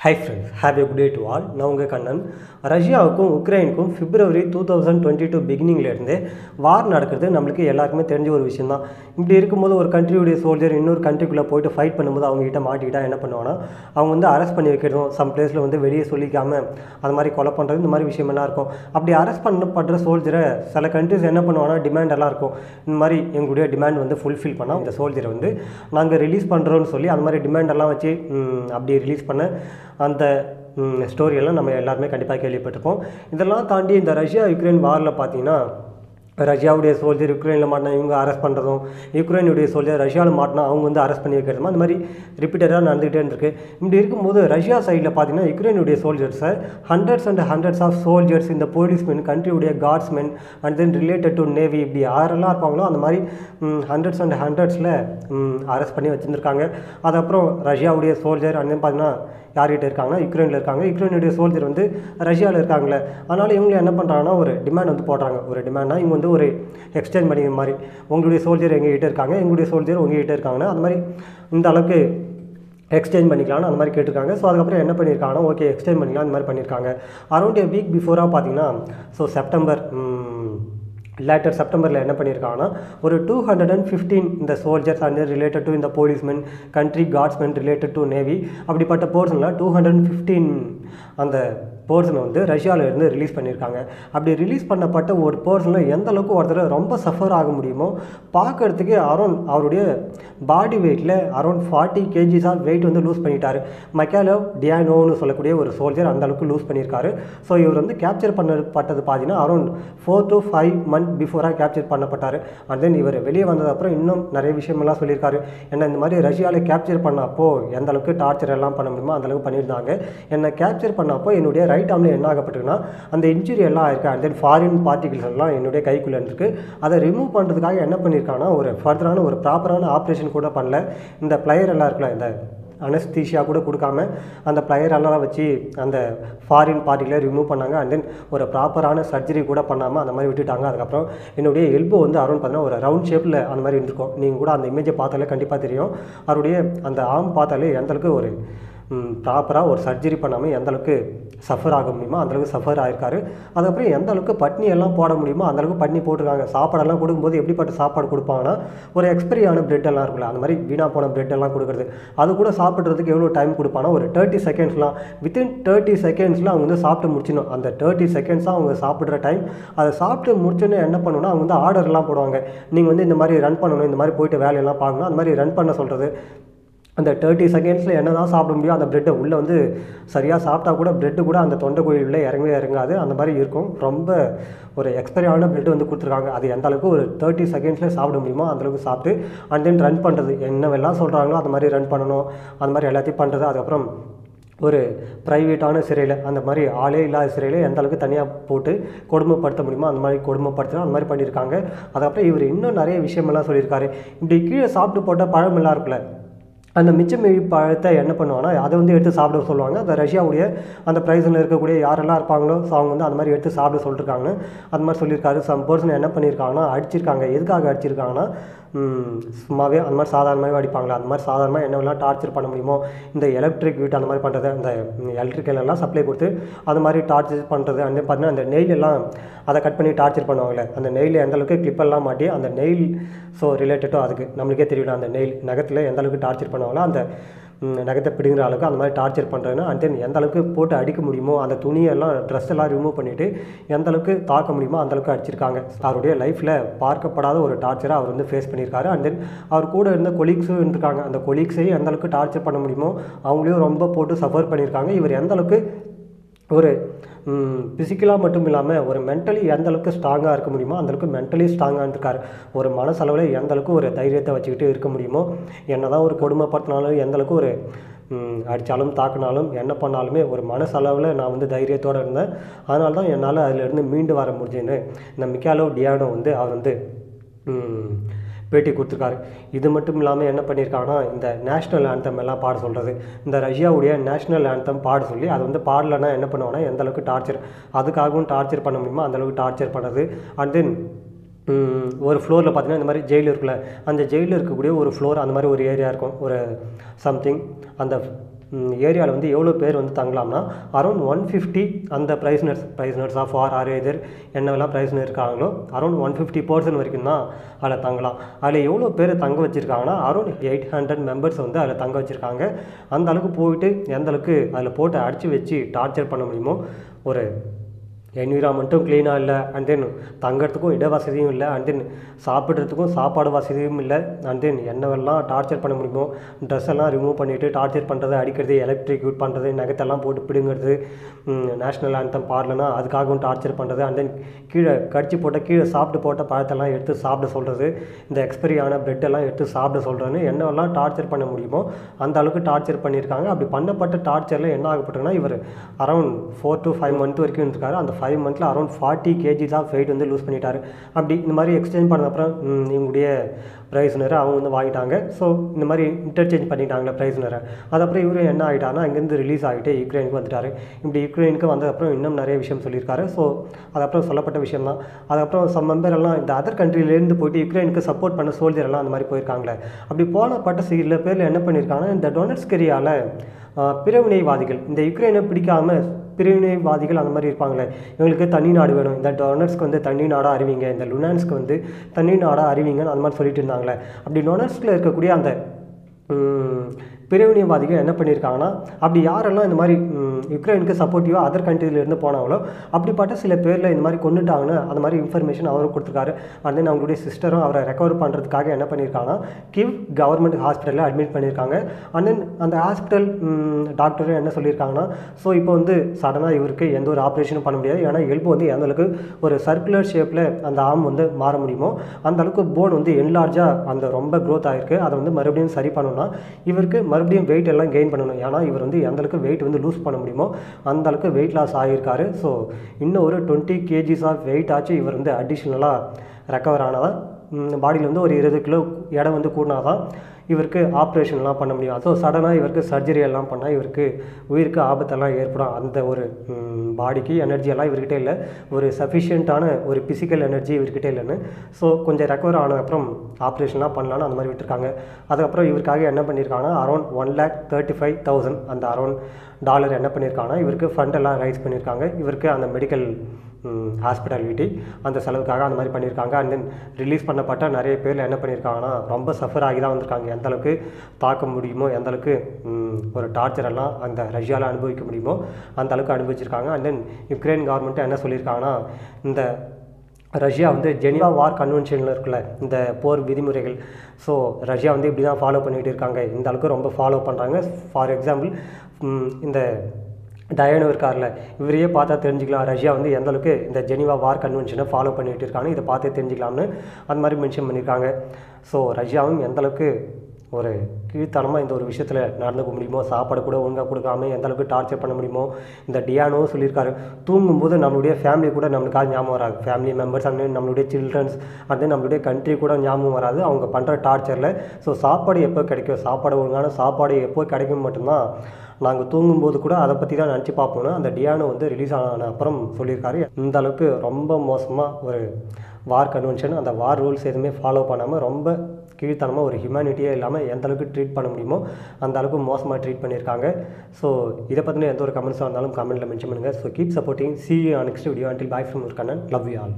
hi friends have a good day to all நான் உங்கள் கண்ணன் ரஷ்யாவுக்கும் உக்ரைனுக்கும் February two thousand twenty two பிகினிங்லேருந்து war நடக்கிறது. நம்மளுக்கு எல்லாருக்குமே தெரிஞ்ச ஒரு விஷயம் தான் இப்படி இருக்கும்போது ஒரு கண்ட்ரியுடைய சோல்ஜர் இன்னொரு கண்ட்ரிக்குள்ளே போயிட்டு ஃபைட் பண்ணும்போது அவங்ககிட்ட மாட்டிக்கிட்டால் என்ன பண்ணுவாங்கன்னா அவங்க வந்து அரெஸ்ட் பண்ணி வைக்கிறதும் சம் பிளேஸில் வந்து வெளியே சொல்லிக்காமல் அது மாதிரி கொலை பண்ணுறது இந்த மாதிரி விஷயமெல்லாம் இருக்கும். அப்படி அரெஸ்ட் பண்ணப்படுற சோல்ஜரை சில கண்ட்ரிஸ் என்ன பண்ணுவாங்கன்னா டிமாண்ட் எல்லாம் இருக்கும். இந்த மாதிரி எங்களுடைய டிமாண்ட் வந்து ஃபுல்ஃபில் பண்ணால் இந்த சோல்ஜரை வந்து நாங்கள் ரிலீஸ் பண்ணுறோன்னு சொல்லி அந்த மாதிரி டிமாண்ட் எல்லாம் வச்சு அப்படி ரிலீஸ் பண்ண அந்த ஸ்டோரியெல்லாம் நம்ம எல்லாருமே கண்டிப்பாக கேள்விப்பட்டிருப்போம். இதெல்லாம் தாண்டி இந்த ரஷ்யா யுக்ரைன் வாரில் பார்த்தீங்கன்னா ரஷ்யாவுடைய சோல்ஜர் யுக்ரைனில் மாட்டினா இவங்க அரெஸ்ட் பண்ணுறதும் யுக்ரைனுடைய சோல்ஜர் ரஷ்யாவில் மாட்டினா அவங்க வந்து அரெஸ்ட் பண்ணி வைக்கிறதும் அந்த மாதிரி ரிப்பீட்டடாக நடந்துகிட்டே இருக்கு இப்படி இருக்கும்போது ரஷ்யா சைடில் பார்த்தீங்கன்னா யுக்ரைனுடைய சோல்ஜர்ஸை hundreds and hundreds of soldiers இந்த policemen கண்ட்ரியுடைய guardsmen and then related to navy இப்படி யாரெல்லாம் இருப்பாங்களோ அந்த மாதிரி ஹண்ட்ரட்ஸ் அண்ட் ஹண்ட்ரட்ஸில் அரெஸ்ட் பண்ணி வச்சுருந்துருக்காங்க. அதுக்கப்புறம் ரஷ்யாவுடைய சோல்ஜர் அண்ட் தென் பார்த்தீங்கன்னா யார்கிட்ட இருக்காங்கன்னா யுக்ரைனில் இருக்காங்க. யுக்ரைனுடைய சோல்ஜர் வந்து ரஷ்யாவில் இருக்காங்களே அதனால் இவங்க என்ன பண்ணுறாங்கன்னா ஒரு டிமாண்ட் வந்து போடுறாங்க. ஒரு டிமாண்ட்னா இவங்க வந்து ஒரு எக்ஸ்சேஞ்ச் பண்ணிக்கிற மாதிரி. உங்களுடைய சோல்ஜர் எங்ககிட்ட இருக்காங்க. எங்களுடைய சோல்ஜர் உங்ககிட்ட இருக்காங்கன்னா அந்த மாதிரி இந்த அளவுக்கு எக்ஸ்சேஞ்ச் பண்ணிக்கலாம்னு அந்த மாதிரி கேட்டிருக்காங்க. ஸோ அதுக்கப்புறம் என்ன பண்ணியிருக்காங்கன்னா ஓகே எக்ஸ்சேஞ்ச் பண்ணிக்கலாம் அந்த மாதிரி பண்ணியிருக்காங்க. அரௌண்ட் எ வீக் பிஃபோராக பார்த்தீங்கன்னா ஸோ செப்டம்பர் லேட்டர் செப்டம்பரில் என்ன பண்ணியிருக்காங்கன்னா ஒரு டூ ஹண்ட்ரட் அண்ட் ஃபிஃப்டீன் இந்த சோல்ஜர்ஸ் அண்ட் ரிலேட்டட் டு இந்த policemen country guardsmen related to navy அப்படிப்பட்ட போர்ஷனில் டூ ஹண்ட்ரட் அண்ட் ஃபிஃப்டீன் அந்த போர்ஷனை வந்து ரஷ்யாவில் இருந்து ரிலீஸ் பண்ணியிருக்காங்க அப்படி ரிலீஸ் பண்ணப்பட்ட ஒரு போர்ஷனில் எந்த அளவுக்கு ஒருத்தர் ரொம்ப சஃபர் ஆக முடியுமோ பார்க்கறதுக்கு அரௌண்ட் அவருடைய பாடி வெயிட்டில் அரௌண்ட் ஃபார்ட்டி கேஜிஸாக வெயிட் வந்து லூஸ் பண்ணிட்டாரு. மைக்காலோ டியானோன்னு சொல்லக்கூடிய ஒரு சோல்ஜர் அந்த அளவுக்கு லூஸ் பண்ணியிருக்காரு ஸோ இவர் வந்து கேப்சர் பண்ணப்பட்டது பார்த்தீங்கன்னா around four to five month பிஃபோராக capture பண்ணப்பட்டார். அண்ட் தென் இவர் வெளியே வந்ததுக்கப்புறம் இன்னும் நிறைய விஷயமெல்லாம் சொல்லியிருக்காரு. ஏன்னா இந்த மாதிரி ரஷ்யாவில் கேப்சர் பண்ணப்போ எந்த அளவுக்கு டார்ச்சர் எல்லாம் பண்ண முடியுமோ அந்தளவுக்கு பண்ணியிருந்தாங்க. என்னை கேப்சர் பண்ணப்போ என்னுடைய ரைட் ஆர்மில் என்ன ஆகப்பட்டிருக்குன்னா அந்த இன்ஜுரி எல்லாம் ஆயிருக்கு அண்ட் தென் ஃபாரின் பார்ட்டிகல்ஸ் எல்லாம் என்னுடைய கைக்குள்ளே இருக்கு அதை ரிமூவ் பண்ணுறதுக்காக என்ன பண்ணியிருக்காங்கன்னா ஒரு ஃபர்தரான ஒரு ப்ராப்பரான ஆப்ரேஷன் கூட பண்ணல. இந்த பிளேயர் எல்லாம் இருக்கலாம் இந்த அனஸ்தீஷியா கூட கொடுக்காம அந்த பிளேயர் வச்சு அந்த ஃபாரின் பார்ட்டிகளை ரிமூவ் பண்ணாங்க. அண்ட் தென் ஒரு ப்ராப்பரான சர்ஜரி கூட பண்ணாமல் அந்த மாதிரி விட்டுட்டாங்க. அதுக்கப்புறம் என்னுடைய எல்போ வந்து அரௌண்ட் பார்த்தீங்கன்னா ஒரு ரவுண்ட் ஷேப்பில் அந்த மாதிரி இருந்திருக்கும். நீங்கள் கூட அந்த இமேஜை பார்த்தாலே கண்டிப்பாக தெரியும். அவருடைய அந்த ஆம் பார்த்தாலே எந்த அளவுக்கு ஒரு ப்ராப்பராக ஒரு சர்ஜரி பண்ணாமல் எந்தளவுக்கு சஃபர் ஆக முடியுமோ அந்தளவுக்கு சஃபர் ஆகிருக்காரு அதுக்கப்புறம் எந்த அளவுக்கு பட்னி எல்லாம் போட முடியுமோ அந்தளவுக்கு பட்னி போட்டிருக்காங்க. சாப்பாடெல்லாம் கொடுக்கும்போது எப்படிப்பட்ட சாப்பாடு கொடுப்பாங்கன்னா ஒரு எக்ஸ்பைரியான பிரெட் எல்லாம் இருக்குல்ல அந்த மாதிரி வீணாக போன பிரெட் எல்லாம் கொடுக்குறது. அது கூட சாப்பிட்றதுக்கு எவ்வளோ டைம் கொடுப்பாங்கன்னா ஒரு தேர்ட்டி செகண்ட்ஸ்லாம் வித்தின் தேர்ட்டி செகண்ட்ஸில் அவங்க வந்து சாப்பிட்டு முடிச்சிடணும். அந்த தேர்ட்டி செகண்ட்ஸாக அவங்க சாப்பிட்ற டைம் அதை சாப்பிட்டு முடிச்சோன்னே என்ன பண்ணணும்னா அவங்க வந்து ஆர்டர்லாம் போடுவாங்க. நீங்கள் வந்து இந்த மாதிரி ரன் பண்ணணும் இந்த மாதிரி போயிட்டு வேலையெல்லாம் பார்க்கணும் அந்த மாதிரி ரன் பண்ண சொல்கிறது அந்த தேர்ட்டி செகண்ட்ஸில் என்ன தான் சாப்பிட முடியும் அந்த ப்ரெட்டை உள்ளே வந்து சரியாக சாப்பிட்டா கூட ப்ரெட்டு கூட அந்த தொண்டை உள்ளே இறங்கவே இறங்காது. அந்த மாதிரி இருக்கும். ரொம்ப ஒரு எக்ஸ்பைரியான ப்ரெட்டு வந்து கொடுத்துருக்காங்க. அது எந்த அளவுக்கு ஒரு தேர்ட்டி செகண்ட்ஸில் சாப்பிட முடியுமோ அந்தளவுக்கு சாப்பிட்டு அண்ட் தென் ரன் பண்ணுறது என்னவெல்லாம் சொல்கிறாங்களோ அந்த மாதிரி ரன் பண்ணணும். அந்த மாதிரி எல்லாத்தையும் பண்ணுறது அதுக்கப்புறம் ஒரு ப்ரைவேட்டான சிறையில் அந்த மாதிரி ஆளே இல்லாத சிறையில் எந்த அளவுக்கு தனியாக போட்டு கொடுமைப்படுத்த முடியுமோ அந்த மாதிரி கொடுமைப்படுத்தணும் அந்த மாதிரி பண்ணியிருக்காங்க. அதுக்கப்புறம் இவர் இன்னும் நிறைய விஷயமெல்லாம் சொல்லியிருக்காரு. இப்படி கீழே சாப்பிட்டு போட்டால் பழமெல்லாம் இருக்குல்ல அந்த மிச்சமீறி பழத்தை என்ன பண்ணுவாங்கன்னா அதை வந்து எடுத்து சாப்பிட சொல்லுவாங்க. அந்த ரஷ்யாவுடைய அந்த ப்ரைஸில் இருக்கக்கூடிய யாரெல்லாம் இருப்பாங்களோ ஸோ அவங்க வந்து அந்த மாதிரி எடுத்து சாப்பிட சொல்லியிருக்காங்க அந்த மாதிரி சொல்லியிருக்காரு. சம் பர்சன் என்ன பண்ணியிருக்காங்கன்னா அடிச்சிருக்காங்க. எதுக்காக அடிச்சிருக்காங்கன்னா சும்மாவே அந்த மாதிரி சாதாரணமாகவே அடிப்பாங்களா அந்த மாதிரி சாதாரணமாக என்னவெல்லாம் டார்ச்சர் பண்ண முடியுமோ இந்த எலக்ட்ரிக் வீட்டு அந்த மாதிரி பண்ணுறது அந்த எலக்ட்ரிக்கல் எல்லாம் சப்ளை கொடுத்து அது மாதிரி டார்ச்சர் பண்ணுறது அந்த பார்த்தீங்கன்னா அந்த நெயில் எல்லாம் அதை கட் பண்ணி டார்ச்சர் பண்ணுவாங்களே அந்த நெயில் எந்தளவுக்கு கிளிப்பெல்லாம் மாட்டி அந்த நெயில் ஸோ ரிலேட்டடோ அதுக்கு நம்மளுக்கே தெரியல அந்த நெயில் நகத்தில் எந்த அளவுக்கு டார்ச்சர் பண்ணுவாங்களோ அந்த நகத்தை பிடுங்குற அளவுக்கு அந்த மாதிரி டார்ச்சர் பண்ணுறதுன்னா அண்ட் தென் எந்த அளவுக்கு போட்டு அடிக்க முடியுமோ அந்த துணியெல்லாம் ட்ரெஸ் எல்லாம் ரிமூவ் பண்ணிவிட்டு எந்த அளவுக்கு தாக்க முடியுமோ அந்த அளவுக்கு அடிச்சிருக்காங்க. அவருடைய லைஃப்பில் பார்க்கப்படாத ஒரு டார்ச்சரை அவர் வந்து ஃபேஸ் பண்ணியிருக்காரு. அண்ட் தென் அவர் கூட இருந்த கொலீக்ஸும் இருந்திருக்காங்க. அந்த கொலீக்ஸையும் எந்த அளவுக்கு டார்ச்சர் பண்ண முடியுமோ அவங்களையும் ரொம்ப போட்டு சஃபர் பண்ணியிருக்காங்க. இவர் எந்த அளவுக்கு ஒரு ஃபிசிக்கலாக மட்டும் இல்லாமல் ஒரு மென்டலி எந்த அளவுக்கு ஸ்ட்ராங்காக இருக்க முடியுமோ அந்த அளவுக்கு மென்டலி ஸ்ட்ராங்காக இருக்கார் ஒரு மனசளவில் எந்த அளவுக்கு ஒரு தைரியத்தை வச்சுக்கிட்டு இருக்க முடியுமோ என்னதான் ஒரு கொடுமைப்படுத்தினாலும் எந்த அளவுக்கு ஒரு அடித்தாலும் தாக்குனாலும் என்ன பண்ணாலுமே ஒரு மனசளவில் நான் வந்து தைரியத்தோடு இருந்தேன். அதனால தான் என்னால் அதிலிருந்து மீண்டு வர முடிஞ்சுன்னு இந்த மிக்காலோ டியானோ வந்து அவர் வந்து பேட்டி கொடுத்துருக்காரு. இது மட்டும் இல்லாமல் என்ன பண்ணியிருக்காங்கன்னா இந்த நேஷ்னல் ஆந்தம் எல்லாம் பாட சொல்கிறது இந்த ரஷ்யாவுடைய நேஷ்னல் ஆந்தம் பாட சொல்லி அது வந்து பாடலைன்னா என்ன பண்ணுவாங்கன்னா எந்த அளவுக்கு டார்ச்சர் அதுக்காகவும் டார்ச்சர் பண்ண முடியுமோ அந்தளவுக்கு டார்ச்சர் பண்ணுறது அண்ட் தென் ஒரு ஃப்ளோரில் பார்த்தீங்கன்னா இந்த மாதிரி ஜெயில் இருக்குல்ல அந்த ஜெயிலில் இருக்கக்கூடிய ஒரு ஃப்ளோர் அந்த மாதிரி ஒரு ஏரியா இருக்கும். ஒரு சம்திங் அந்த ஏரியாவில் வந்து எவ்வளோ பேர் வந்து தங்கலாம்னா அரௌண்ட் ஒன் ஃபிஃப்டி அந்த ப்ரைஸ்னர்ஸ் ப்ரைஸ்னர்ஸ் ஆஃப் ஆர் ஆரேஜர் எதிர் என்னவெல்லாம் ப்ரைஸ்னர் இருக்காங்களோ அரௌண்ட் ஒன் ஃபிஃப்டி பர்சன்ட் வரைக்கும் தான் அதில் தங்கலாம். அதில் எவ்வளோ பேர் தங்க வச்சுருக்காங்கன்னா அரௌண்ட் எயிட் ஹண்ட்ரட் மெம்பர்ஸ் வந்து அதில் தங்க வச்சுருக்காங்க. அந்த அளவுக்கு போயிட்டு எந்த அளவுக்கு அதில் போட்டு அடித்து வச்சு டார்ச்சர் பண்ண முடியுமோ ஒரு என்விரான்மெண்ட்டும் க்ளீனாக இல்லை அண்ட் தென் தங்கிறதுக்கும் இட வசதியும் இல்லை அண்ட் தென் சாப்பிட்றதுக்கும் சாப்பாடு வசதியும் இல்லை அண்ட் தென் என்னவெல்லாம் டார்ச்சர் பண்ண முடியுமோ ட்ரெஸ் எல்லாம் ரிமூவ் பண்ணிவிட்டு டார்ச்சர் பண்ணுறது அடிக்கிறது எலக்ட்ரிக்யூட் பண்ணுறது நகத்தெல்லாம் போட்டு பிடுங்கிறது நேஷ்னல் ஆந்தம் பாடலனா அதுக்காகவும் டார்ச்சர் பண்ணுறது அண்ட் தென் கீழே கடிச்சு போட்ட கீழே சாப்பிட்டு போட்ட பழத்தெல்லாம் எடுத்து சாப்பிட சொல்கிறது இந்த எக்ஸ்பைரி ஆன எடுத்து சாப்பிட சொல்கிறேன்னு என்னவெல்லாம் டார்ச்சர் பண்ண முடியுமோ அந்த அளவுக்கு டார்ச்சர் பண்ணியிருக்காங்க. அப்படி பண்ணப்பட்ட டார்ச்சரில் என்ன ஆகப்பட்டிருக்குன்னா இவர் around four to five month வரைக்கும் இருந்திருக்காரு. அந்த ஃபைவ் மந்த்தில் around forty KG of weight வந்து லூஸ் பண்ணிட்டார். அப்படி இந்த மாதிரி எக்ஸ்சேஞ்ச் பண்ண அப்புறம் இவங்களுடைய ப்ரைஸ்னரை அவங்க வந்து வாங்கிட்டாங்க. ஸோ இந்த மாதிரி இன்டர்சேஞ்ச் பண்ணிட்டாங்களே ப்ரைஸ்னரை அதுக்கப்புறம் இவரும் என்ன ஆகிட்டாருன்னா அங்கேருந்து ரிலீஸ் ஆகிட்டு யுக்ரைனுக்கு வந்துட்டார். இப்படி யுக்ரைனுக்கு வந்ததுக்கப்புறம் இன்னும் நிறைய விஷயம் சொல்லியிருக்காரு. ஸோ அதுக்கப்புறம் சொல்லப்பட்ட விஷயம் தான் அதுக்கப்புறம் சம் மெம்பர் எல்லாம் இந்த அதர் கண்ட்ரிலேருந்து போயிட்டு யுக்ரைனுக்கு சப்போர்ட் பண்ண சோல்ஜர் எல்லாம் அந்த மாதிரி போயிருக்காங்களே. அப்படி போனப்பட்ட சில பேரில் என்ன பண்ணியிருக்காங்கன்னா இந்த டொனட்ஸ்க் ஏரியாவில் பிறவினைவாதிகள் இந்த யுக்ரைனை பிடிக்காமல் பிரிவினைவாதிகள் அந்த மாதிரி இருப்பாங்களே. இவங்களுக்கு தனி நாடு வேணும். இந்த டொனர்ஸ்க்கு வந்து தனி நாடாக அறிவிங்க. இந்த லுனான்ஸ்க்கு வந்து தனி நாடாக அறிவிங்கன்னு அந்த மாதிரி சொல்லிட்டு இருந்தாங்களே. அப்படி டொனர்ஸ்கில் இருக்கக்கூடிய அந்த பிரிவினைவாதிகள் என்ன பண்ணியிருக்காங்கன்னா அப்படி யாரெல்லாம் இந்த மாதிரி யுக்ரைனுக்கு சப்போர்ட்டிவாக அதர் கண்ட்ரிலேருந்து போனாங்களோ அப்படிப்பட்ட சில பேரில் இந்த மாதிரி கொண்டுட்டாங்கன்னு அந்த மாதிரி இன்ஃபர்மேஷன் அவரும் கொடுத்துருக்காரு. அண்ட் தென் அவங்களுடைய சிஸ்டரும் அவரை ரெக்கவர் பண்ணுறதுக்காக என்ன பண்ணியிருக்காங்கன்னா கிவ் கவர்மெண்ட் ஹாஸ்பிட்டலில் அட்மிட் பண்ணியிருக்காங்க. அண்ட் தென் அந்த ஹாஸ்பிட்டல் டாக்டரும் என்ன சொல்லியிருக்காங்கன்னா ஸோ இப்போ வந்து சடனாக இவருக்கு எந்த ஒரு ஆப்ரேஷனும் பண்ண முடியாது. ஏன்னா எலும்பு வந்து எந்த அளவுக்கு ஒரு சர்க்குலர் ஷேப்பில் அந்த ஆர்ம் வந்து மாற முடியுமோ அந்த அளவுக்கு போன் வந்து என்லார்ஜாக அந்த ரொம்ப க்ரோத் ஆகிருக்கு அதை வந்து மறுபடியும் சரி பண்ணணும்னா இவருக்கு மறுபடியும் வெயிட் எல்லாம் கெயின் பண்ணணும். ஏன்னா இவர் வந்து எந்த அளவுக்கு வெயிட் வந்து லூஸ் பண்ண முடியும் அந்த அளவுக்கு வெயிட் லாஸ் ஆகியிருக்காரு. ஸோ இன்னும் ஒரு டுவெண்ட்டி கேஜிஸ் ஆஃப் வெயிட் ஆச்சு. இவர் வந்து அடிஷ்னலாக ரெக்கவர் ஆனதான் பாடியில் வந்து ஒரு இருபது கிலோ எடை வந்து கூடினாதான் இவருக்கு ஆப்ரேஷன்லாம் பண்ண முடியும். ஸோ சடனாக இவருக்கு சர்ஜரி எல்லாம் பண்ணால் இவருக்கு உயிருக்கு ஆபத்தெல்லாம் ஏற்படும். அந்த ஒரு பாடிக்கு எனர்ஜியெல்லாம் இவர்கிட்ட இல்லை. ஒரு சஃபிஷியண்ட்டான ஒரு ஃபிசிக்கல் எனர்ஜி இவர்கிட்ட இல்லைன்னு. ஸோ கொஞ்சம் ரெக்கவர் ஆனதுக்கப்புறம் ஆப்ரேஷன்லாம் பண்ணலான்னு அந்த மாதிரி விட்டுருக்காங்க. அதுக்கப்புறம் இவருக்காக என்ன பண்ணியிருக்காங்கன்னா around one lakh thirty five thousand அந்த அரௌண்ட் டாலர் என்ன பண்ணியிருக்காங்கன்னா இவருக்கு ஃபண்டெல்லாம் ரைஸ் பண்ணியிருக்காங்க இவருக்கு அந்த மெடிக்கல் ஹாஸ்பிட்டாலிட்டி அந்த செலவுக்காக அந்த மாதிரி பண்ணியிருக்காங்க. அண்ட் தென் ரிலீஸ் பண்ணப்பட்ட நிறைய பேர் என்ன பண்ணியிருக்காங்கன்னா ரொம்ப சஃபர் ஆகி தான் வந்திருக்காங்க. எந்த அளவுக்கு தாக்க முடியுமோ எந்த அளவுக்கு ஒரு டார்ச்சர் எல்லாம் அந்த ரஷ்யாவில் அனுபவிக்க முடியுமோ அந்த அளவுக்கு அனுபவிச்சிருக்காங்க. அண்ட் தென் யுக்ரைன் கவர்மெண்ட்டு என்ன சொல்லியிருக்காங்கன்னா இந்த ரஷ்யா வந்து ஜெனிவா வார் கன்வென்ஷனில் இருக்குல்ல இந்த போர் விதிமுறைகள். ஸோ ரஷ்யா வந்து இப்படி தான் ஃபாலோ பண்ணிகிட்டு இருக்காங்க. இந்த அளவுக்கு ரொம்ப ஃபாலோ பண்ணுறாங்க ஃபார் எக்ஸாம்பிள் இந்த டயனோ இருக்கார்ல இவரையே பார்த்தா தெரிஞ்சுக்கலாம். ரஷ்யா வந்து எந்தளவுக்கு இந்த ஜெனிவா வார் கன்வென்ஷனை ஃபாலோ பண்ணிகிட்டு இருக்காங்க. இதை பார்த்து தெரிஞ்சுக்கலாம்னு அந்த மாதிரி மென்ஷன் பண்ணியிருக்காங்க. ஸோ ரஷ்யாவும் எந்த அளவுக்கு ஒரு கீழ்த்தனமாக இந்த ஒரு விஷயத்தில் நடந்துக்க முடியுமோ சாப்பாடு கூட ஒழுங்காக கொடுக்காம எந்த அளவுக்கு டார்ச்சர் பண்ண முடியுமோ இந்த டியானோ சொல்லியிருக்காரு. தூங்கும்போது நம்மளுடைய ஃபேமிலி கூட நம்மளுக்காக ஞாபகம் வராது. ஃபேமிலி மெம்பர்ஸ் அண்ட் நம்மளுடைய சில்ட்ரன்ஸ் அண்ட் நம்மளுடைய கண்ட்ரி கூட ஞாபகம் வராது. அவங்க பண்ணுற டார்ச்சரில் ஸோ சாப்பாடு எப்போ கிடைக்கும்? சாப்பாடு ஒழுங்கான சாப்பாடு எப்போ கிடைக்கும் மட்டும்தான் நாங்கள் தூங்கும்போது கூட அதை பற்றி தான் நினச்சி பார்ப்போம்னு அந்த டியானோ வந்து ரிலீஸ் ஆன அப்புறம் சொல்லியிருக்காரு. இந்த அளவுக்கு ரொம்ப மோசமாக ஒரு வார் கன்வென்ஷன் அந்த வார் ரூல்ஸ் எதுவுமே ஃபாலோ பண்ணாமல் ரொம்ப கீழ்த்தனமாக ஒரு ஹியூமனிட்டியே இல்லாமல் எந்த அளவுக்கு ட்ரீட் பண்ண முடியுமோ அந்த அளவுக்கு மோசமாக ட்ரீட் பண்ணியிருக்காங்க. ஸோ இதை பற்றின எந்த ஒரு கமெண்ட்ஸாக இருந்தாலும் கமெண்ட்டில் மென்ஷன் பண்ணுங்கள் so keep supporting see next video until bye from Kannan love you all